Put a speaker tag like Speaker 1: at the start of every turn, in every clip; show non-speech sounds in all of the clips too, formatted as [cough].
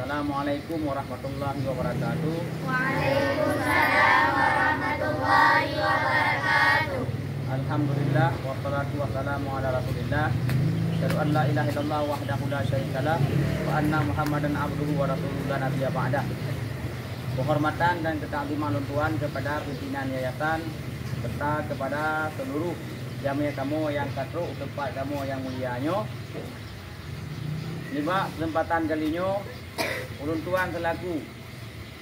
Speaker 1: Assalamualaikum warahmatullahi wabarakatuh.
Speaker 2: Waalaikumsalam warahmatullahi wabarakatuh.
Speaker 1: Alhamdulillah wassalatu wassalamu ala Rasulillah. Asyhadu an la ilaha illallah wahdahu la syarikalah wa anna Muhammadan abduhu wa rasuluhu la nabiyya ba'dah. Penghormatan dan ketakliman Tuhan kepada pimpinan yayasan serta kepada seluruh jamiah kamu yang katruk tempat kamu yang mulianya. Lima kesempatan kalinya ulun tuan selaku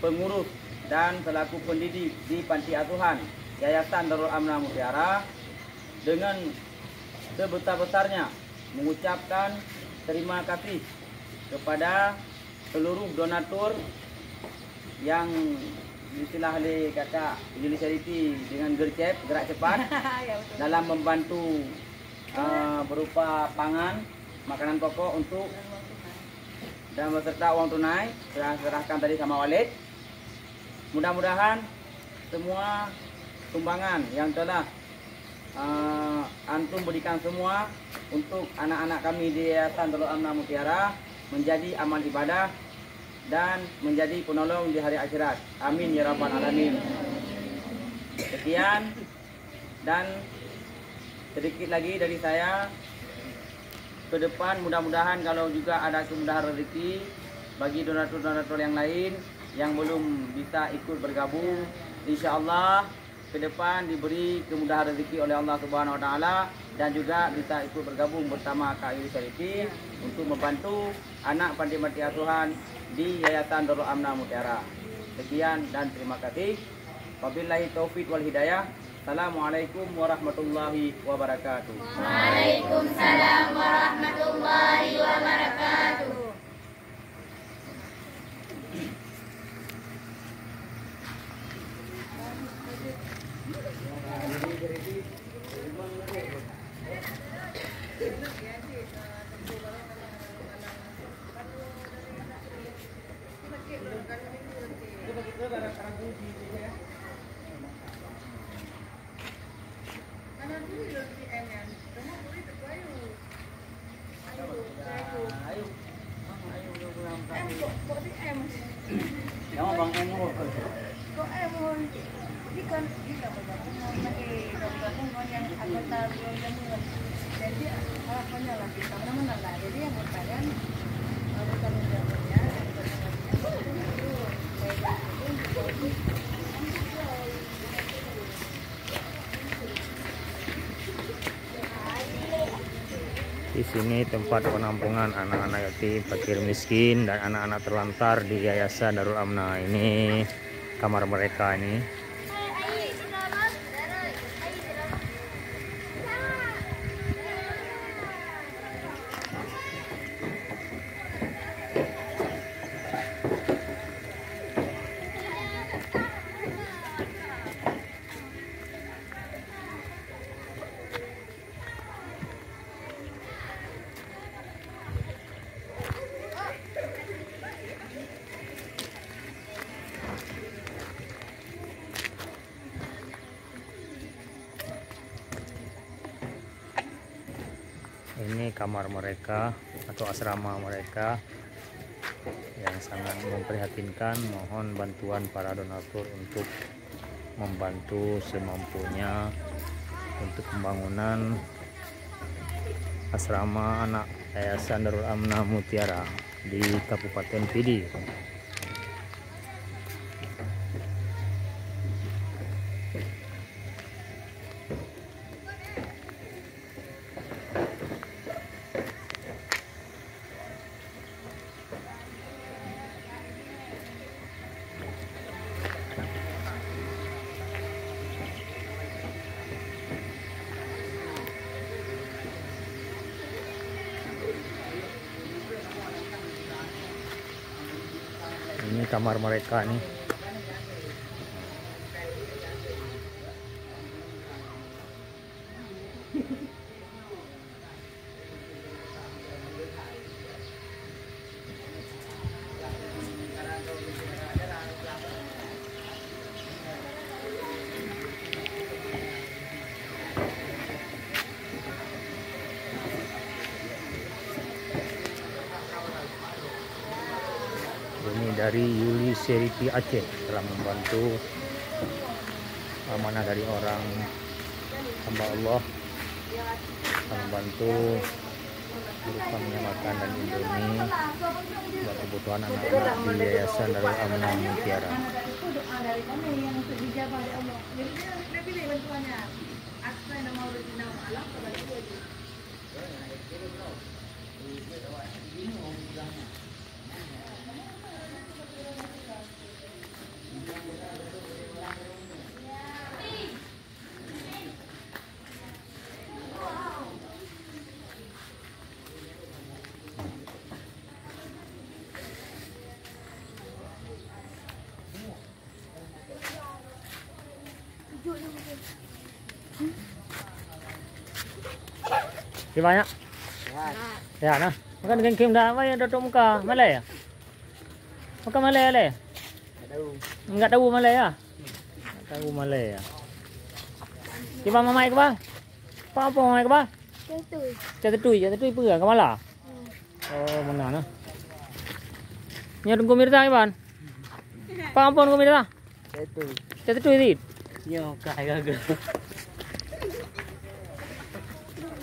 Speaker 1: pengurus dan selaku pendidik di panti asuhan Yayasan Darul Amna Mutiara dengan sebesar-besarnya mengucapkan terima kasih kepada seluruh donatur yang istilah oleh Juli Charity dengan gercep gerak cepat [laughs] dalam membantu uh, berupa pangan makanan pokok untuk dan beserta uang tunai saya serahkan tadi sama Walid mudah-mudahan semua sumbangan yang telah uh, antum berikan semua untuk anak-anak kami di Yayasan Darul Amna Mutiara menjadi amal ibadah dan menjadi penolong di hari akhirat. Amin ya rabbal alamin. Sekian dan sedikit lagi dari saya ke depan mudah-mudahan kalau juga ada kemudahan rezeki bagi donatur-donatur yang lain yang belum bisa ikut bergabung insya Allah ke depan diberi kemudahan rezeki oleh Allah Subhanahu wa taala dan juga bisa ikut bergabung bersama Yuli Charity untuk membantu anak panti mati asuhan di Yayasan Darul Amna Mutiara. Sekian dan terima kasih. Wabillahi taufik wal hidayah. Assalamualaikum warahmatullahi wabarakatuh.
Speaker 2: Waalaikumsalam warahmatullahi wabarakatuh.
Speaker 1: Emo.
Speaker 3: Jadi harapannya lah kita mana lah. Jadi yang bertanya bukan jawabnya
Speaker 4: Di sini tempat penampungan anak-anak yatim, fakir miskin, dan anak-anak terlantar di Yayasan Darul Amna. Ini kamar mereka ini. Kamar mereka atau asrama mereka yang sangat memprihatinkan. Mohon bantuan para donatur untuk membantu semampunya untuk pembangunan asrama anak Yayasan Darul Amna Mutiara di Kabupaten Pidi. Kamar mereka nih. Dari Yuli Seriti Aceh telah membantu amanah dari orang hamba Allah membantu berupa minyak makan dan indomie buat kebutuhan anak-anak di Yayasan Darul Amnah Mutiara.
Speaker 3: itu doa
Speaker 4: gimana à, nah makan dengan kim dah mai ada tu muka malay muka malay le enggak tahu malay ya mấy lẻ ya gimana mama ikut bang apa apa mama ikut bang Chả tới tuổi, chả tới tuổi bữa các bạn là. Ồ, một ngàn nữa. Nhớ đừng có miết
Speaker 1: ra
Speaker 4: các bạn. Con
Speaker 1: con có miết
Speaker 4: ra.
Speaker 5: Chả tới tuổi.
Speaker 4: Chả tới tuổi gì?
Speaker 5: Nhiều cái cái gần.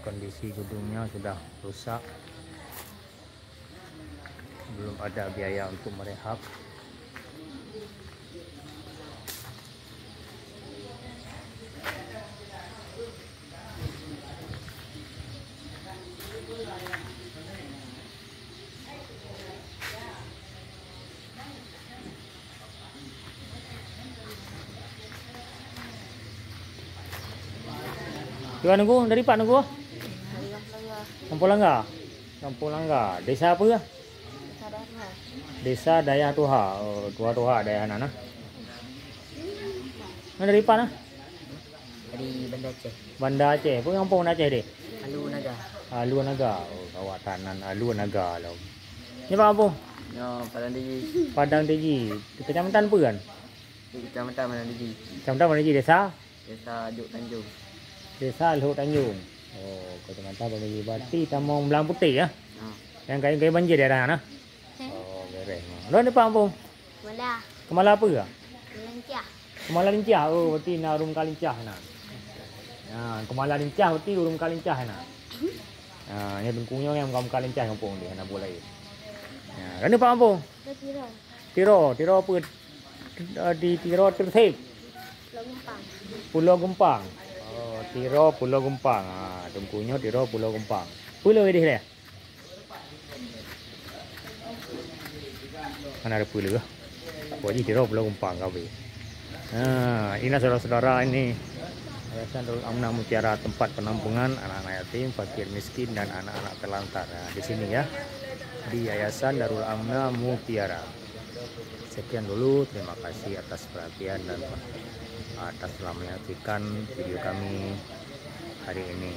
Speaker 4: Kondisi gedungnya sudah rusak. Belum ada biaya untuk merehab. Gimana nunggu? Dari Pak nunggu? Kampung Langga. Kampung Langga. Desa apa ya? Desa Dayah Tuha. Oh, Tuha Tuha Dayah Nana. Mana dari Pak nah?
Speaker 1: Dari Banda Aceh.
Speaker 4: Banda Aceh. Apa kampung Aceh deh?
Speaker 1: Alu Naga.
Speaker 4: Alu Naga. Oh, kawat tanan Alu Naga lah. Ni Pak kampung?
Speaker 1: Yo, Padang Digi.
Speaker 4: Padang Teji. Di kecamatan apa kan?
Speaker 1: Di Kecamatan Padang Digi.
Speaker 4: Kecamatan mana Teji? Desa?
Speaker 1: Desa Juk Tanjung.
Speaker 4: Desa Luhut Tanjung. Oh, kota Mantap pada di Bati tamong belang putih ya.
Speaker 1: Ha.
Speaker 4: Yang kain-kain banjir dia dah nah. Oh, beres. Lawan depan pun.
Speaker 2: Kemala.
Speaker 4: Kemala apa ke?
Speaker 2: Lincah.
Speaker 4: Kemala Lincah. Oh, berarti nak rum Kalincah nah. Ha, Kemala Lincah berarti rum Kalincah nah. Ha, ni bengkungnya yang kaum Kalincah kampung dia nak bola air. Ha, kan depan pun.
Speaker 2: Tiro.
Speaker 4: Tiro, tiro apa? Di Tiro
Speaker 2: Tertib.
Speaker 4: Pulau Gempang. Pulau Gempang. Tiro Pulau Gempang. Ha, bengkungnya Tiro Pulau Gempang. Pulau ini dia. Mana ada pulau ni Tiro Pulau Gempang kau be. Ha, ini saudara-saudara ini Yayasan Darul Amnah Mutiara tempat penampungan anak-anak yatim, fakir miskin dan anak-anak terlantar. Nah, di sini ya. Di Yayasan Darul Amnah Mutiara. Sekian dulu, terima kasih atas perhatian dan atas telah menyaksikan video kami hari ini.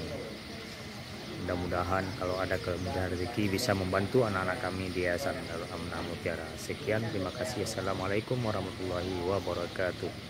Speaker 4: Mudah-mudahan kalau ada kemudahan rezeki bisa membantu anak-anak kami di Yayasan Darul Amnah Mutiara. Sekian, terima kasih. Assalamualaikum warahmatullahi wabarakatuh.